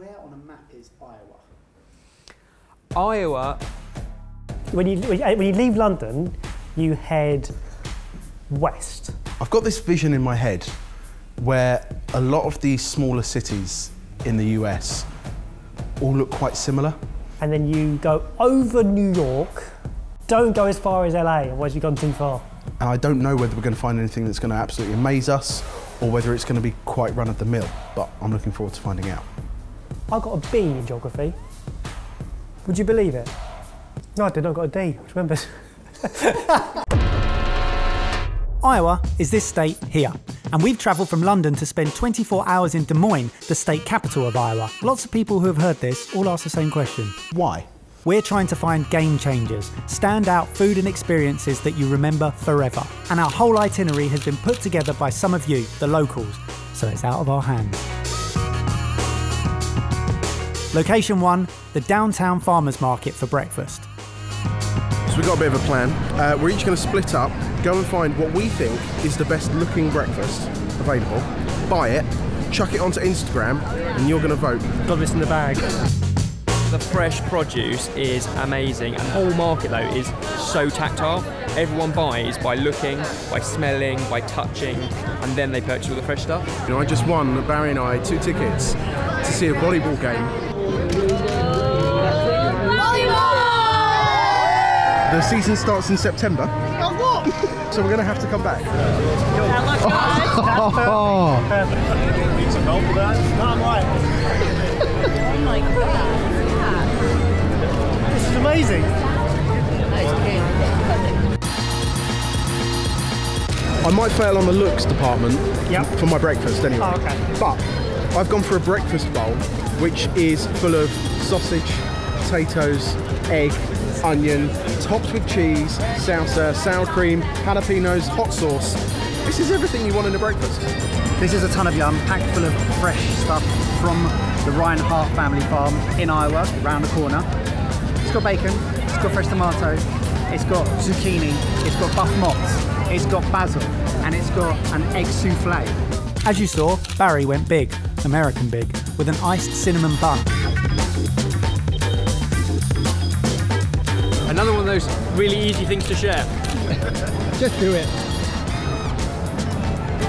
Where on a map is Iowa? Iowa, When you, uh, when you leave London, you head west. I've got this vision in my head where a lot of these smaller cities in the US all look quite similar. And then you go over New York. Don't go as far as LA, otherwise you've gone too far. And I don't know whether we're going to find anything that's going to absolutely amaze us or whether it's going to be quite run of the mill, but I'm looking forward to finding out. I got a B in geography. Would you believe it? No, I didn't. I got a D. Which remembers? Iowa is this state here, and we've travelled from London to spend 24 hours in Des Moines, the state capital of Iowa. Lots of people who have heard this all ask the same question. Why? We're trying to find game changers, standout food and experiences that you remember forever. And our whole itinerary has been put together by some of you, the locals, so it's out of our hands. Location one, the downtown farmers market for breakfast. So we've got a bit of a plan. Uh, we're each going to split up, go and find what we think is the best looking breakfast available, buy it, chuck it onto Instagram, and you're going to vote. got this in the bag. the fresh produce is amazing, and the whole market though is so tactile. Everyone buys by looking, by smelling, by touching, and then they purchase all the fresh stuff. You know, I just won, Barry and I, two tickets to see a volleyball game. The season starts in September. Oh, so we're going to have to come back. This is amazing. I might fail on the looks department Yep. for my breakfast anyway. Oh, okay. But I've gone for a breakfast bowl which is full of sausage, potatoes, egg, onion, topped with cheese, salsa, sour cream, jalapenos, hot sauce. This is everything you want in a breakfast. This is a ton of yum, packed full of fresh stuff from the Ryan Hart family farm in Iowa, around the corner. It's got bacon, it's got fresh tomato, it's got zucchini, it's got buff mozz, it's got basil, and it's got an egg souffle. As you saw, Barry went big, American big, with an iced cinnamon bun. Another one of those really easy things to share. Just do it.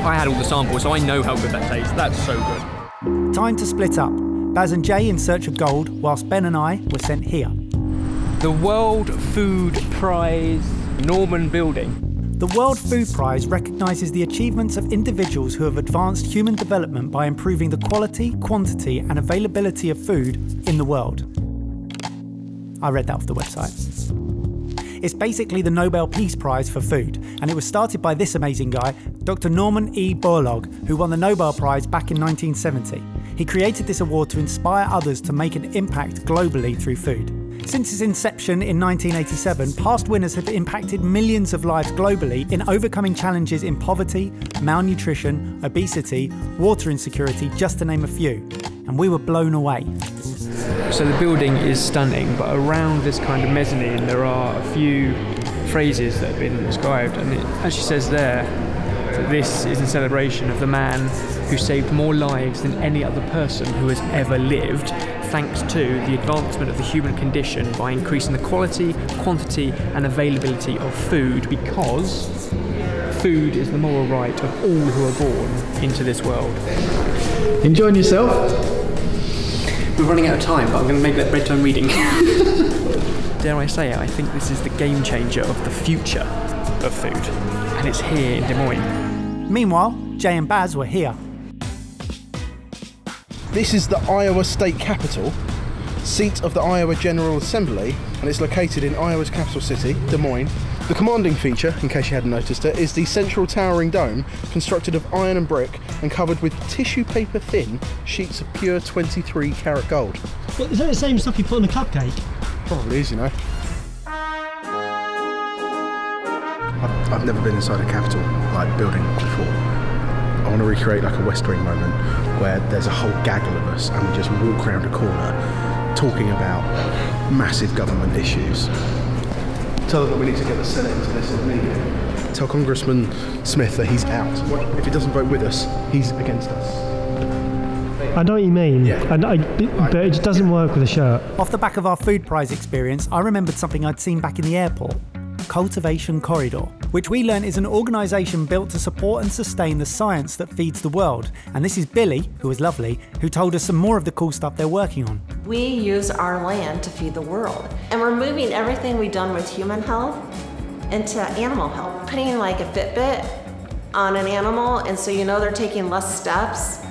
I had all the samples, so I know how good that tastes. That's so good. Time to split up. Baz and Jay in search of gold, whilst Ben and I were sent here. The World Food Prize Norman Building. The World Food Prize recognises the achievements of individuals who have advanced human development by improving the quality, quantity, and availability of food in the world. I read that off the website. It's basically the Nobel Peace Prize for food, and it was started by this amazing guy, Dr. Norman E. Borlaug, who won the Nobel Prize back in 1970. He created this award to inspire others to make an impact globally through food. Since its inception in 1987, past winners have impacted millions of lives globally in overcoming challenges in poverty, malnutrition, obesity, water insecurity, just to name a few. And we were blown away. So the building is stunning, but around this kind of mezzanine, there are a few phrases that have been inscribed, and it actually says there that this is in celebration of the man who saved more lives than any other person who has ever lived, thanks to the advancement of the human condition by increasing the quality, quantity, and availability of food, because food is the moral right of all who are born into this world. Enjoying yourself? We're running out of time, but I'm going to make that bedtime reading. Dare I say it, I think this is the game changer of the future of food. And it's here in Des Moines. Meanwhile, Jay and Baz were here. This is the Iowa State Capitol, seat of the Iowa General Assembly, and it's located in Iowa's capital city, Des Moines. The commanding feature, in case you hadn't noticed it, is the central towering dome, constructed of iron and brick and covered with tissue paper thin sheets of pure 23 karat gold. Is that the same stuff you put on a cupcake? Probably is, you know. I've, I've never been inside a Capitol like building before. I want to recreate like a West Wing moment where there's a whole gaggle of us and we just walk around a corner talking about massive government issues. Tell them that we need to get the Senate into this immediately. Tell Congressman Smith that he's out. If he doesn't vote with us, he's against us. I know what you mean. Yeah. And I, but it just doesn't work with a shirt. Off the back of our food prize experience, I remembered something I'd seen back in the airport Cultivation Corridor, which we learned is an organisation built to support and sustain the science that feeds the world. And this is Billy, who was lovely, who told us some more of the cool stuff they're working on. We use our land to feed the world. And we're moving everything we've done with human health into animal health. Putting like a Fitbit on an animal, and so you know they're taking less steps.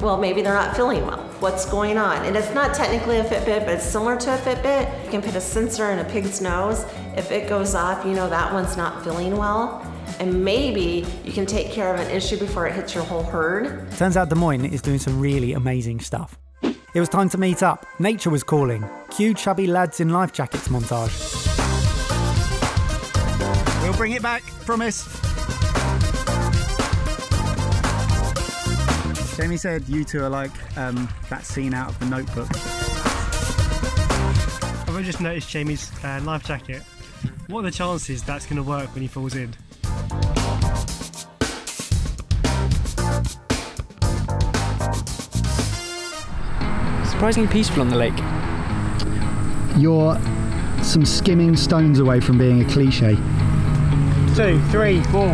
Well, maybe they're not feeling well. What's going on? And it's not technically a Fitbit, but it's similar to a Fitbit. You can put a sensor in a pig's nose. If it goes off, you know that one's not feeling well. And maybe you can take care of an issue before it hits your whole herd. Turns out Des Moines is doing some really amazing stuff. It was time to meet up. Nature was calling. Cue chubby lads in life jackets montage. We'll bring it back, promise. Jamie said you two are like um, that scene out of the notebook. I've just noticed Jamie's uh, life jacket. What are the chances that's going to work when he falls in? Surprisingly peaceful on the lake. You're some skimming stones away from being a cliche. Two, three, four.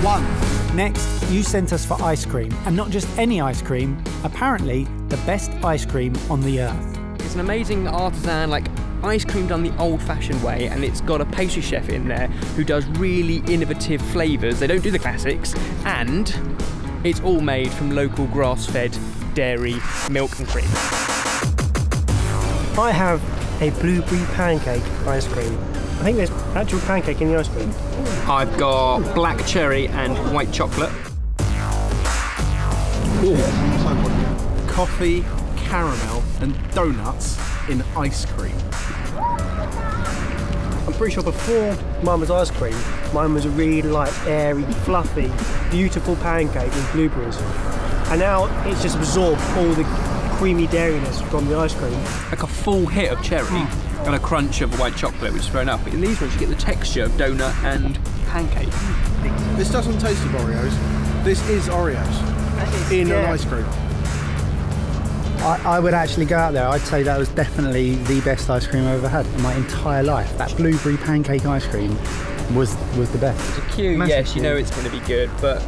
One. Next, you sent us for ice cream, and not just any ice cream, apparently the best ice cream on the earth. It's an amazing artisan, like ice cream done the old fashioned way, and it's got a pastry chef in there who does really innovative flavours. They don't do the classics, and it's all made from local grass fed dairy, milk, and cream. I have a blueberry pancake ice cream. I think there's actual pancake in the ice cream. I've got black cherry and white chocolate. Coffee, caramel, and donuts in ice cream. I'm pretty sure before mine was ice cream, mine was a really light, airy, fluffy, beautiful pancake with blueberries. And now it's just absorbed all the creamy dairiness from the ice cream. Like a full hit of cherry hmm. and a crunch of white chocolate, which is fair enough. But in these ones, you get the texture of donut and pancake. This doesn't taste of Oreos. This is Oreos in an ice cream. I, I would actually go out there. I'd say that was definitely the best ice cream I've ever had in my entire life. That blueberry pancake ice cream was was the best. Cute, Massive yes, you know it's going to be good, but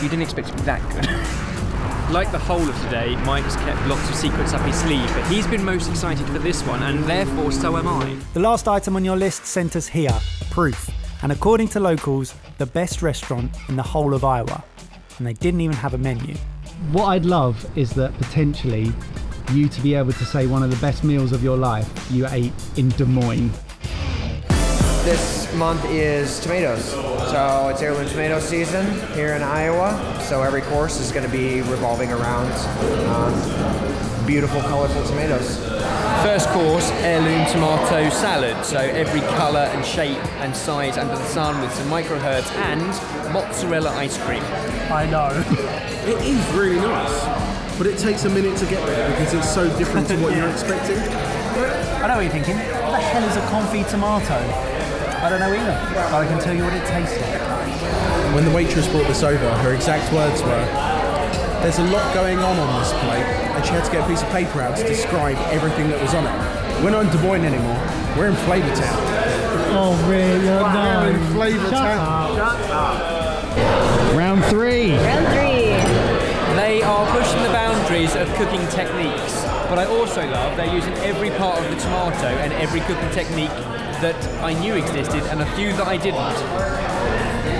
you didn't expect it to be that good. like the whole of today, Mike's kept lots of secrets up his sleeve, but he's been most excited for this one, and therefore so am I. The last item on your list sent us here, proof. And according to locals, the best restaurant in the whole of Iowa. And they didn't even have a menu. What I'd love is that potentially you to be able to say one of the best meals of your life you ate in Des Moines. This month is tomatoes. So it's heirloom tomato season here in Iowa. So every course is going to be revolving around um, beautiful, colorful tomatoes. First course, heirloom tomato salad. So every colour and shape and size under the sun with some micro herbs and mozzarella ice cream. I know. It is really nice, but it takes a minute to get there because it's so different to what you're expecting. I know what you're thinking. What the hell is a confit tomato? I don't know either. But I can tell you what it tastes like. When the waitress brought this over, her exact words were, "There's a lot going on on this plate," and she had to get a piece of paper out to describe everything that was on it. We're not in Des Moines anymore. We're in Flavor Town. Oh, really? We're no. in Flavor Shut Town. Round three. They are pushing the boundaries of cooking techniques, but I also love they're using every part of the tomato and every cooking technique that I knew existed and a few that I didn't.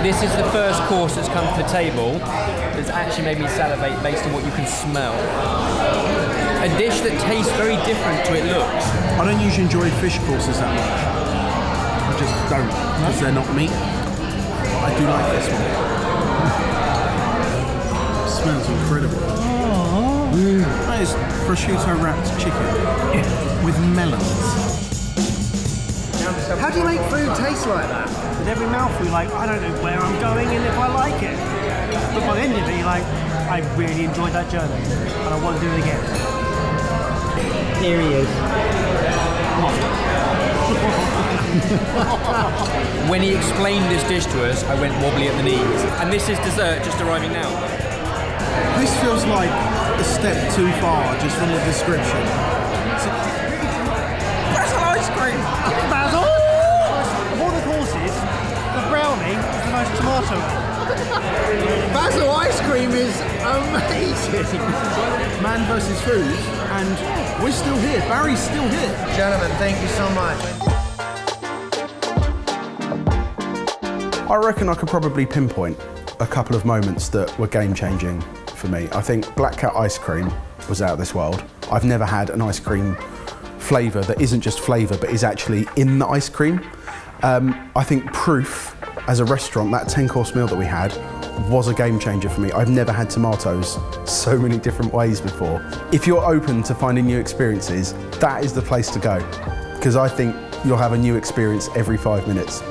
This is the first course that's come to the table that's actually made me salivate based on what you can smell. A dish that tastes very different to it looks. I don't usually enjoy fish courses that much. I just don't because they're not meat. I do like this one. smells incredible. Oh. That is prosciutto wrapped chicken with melons. How do you make food taste like that? With every mouthful, you're like, I don't know where I'm going and if I like it. But by the end of it, you're like, I really enjoyed that journey and I want to do it again. Here he is. when he explained this dish to us, I went wobbly at the knees. And this is dessert just arriving now. This feels like a step too far just from the description. Basil ice cream! Basil! Of all the courses, the brownie is the most tomato. Basil ice cream is amazing. Man versus food, and we're still here. Barry's still here. Gentlemen, thank you so much. I reckon I could probably pinpoint a couple of moments that were game changing for me. I think Black Cat ice cream was out of this world. I've never had an ice cream flavour that isn't just flavour but is actually in the ice cream. Um, I think Proof as a restaurant, that 10 course meal that we had, was a game changer for me. I've never had tomatoes so many different ways before. If you're open to finding new experiences, that is the place to go because I think you'll have a new experience every five minutes.